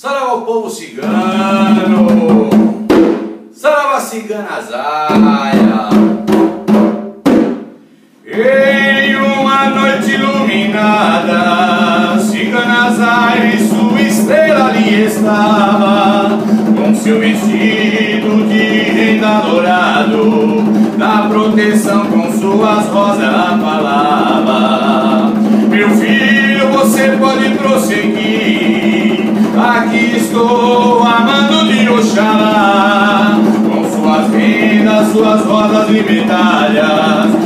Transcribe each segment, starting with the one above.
Saravá o povo cigano, Saravá cigana zaia. Em uma noite iluminada, cigana zaia e sua estrela ali estava, com seu vestido de renda dourado, da proteção com suas rosas falava. Estou amando de Oxalá Com suas rendas, suas rodas e medalhas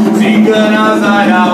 os seus